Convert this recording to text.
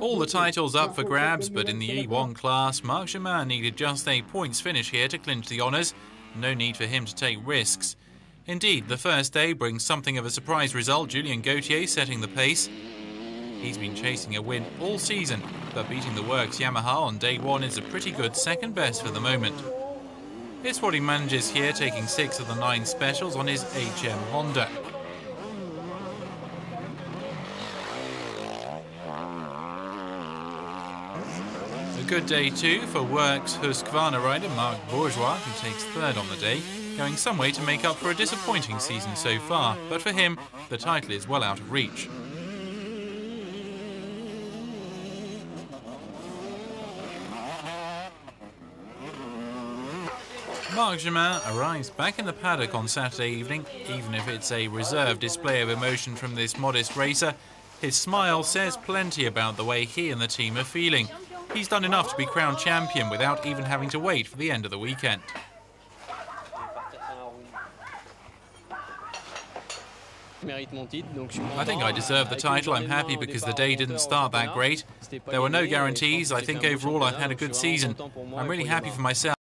All the titles up for grabs, but in the E1 class, Marc Germain needed just a points finish here to clinch the honours. No need for him to take risks. Indeed, the first day brings something of a surprise result, Julien Gauthier setting the pace. He's been chasing a win all season, but beating the works Yamaha on day one is a pretty good second best for the moment. It's what he manages here, taking six of the nine specials on his HM Honda. A good day too for Works Husqvarna rider Marc Bourgeois, who takes third on the day, going some way to make up for a disappointing season so far, but for him, the title is well out of reach. Marc Germain arrives back in the paddock on Saturday evening, even if it's a reserved display of emotion from this modest racer. His smile says plenty about the way he and the team are feeling. He's done enough to be crowned champion without even having to wait for the end of the weekend. I think I deserve the title. I'm happy because the day didn't start that great. There were no guarantees. I think overall I've had a good season. I'm really happy for myself.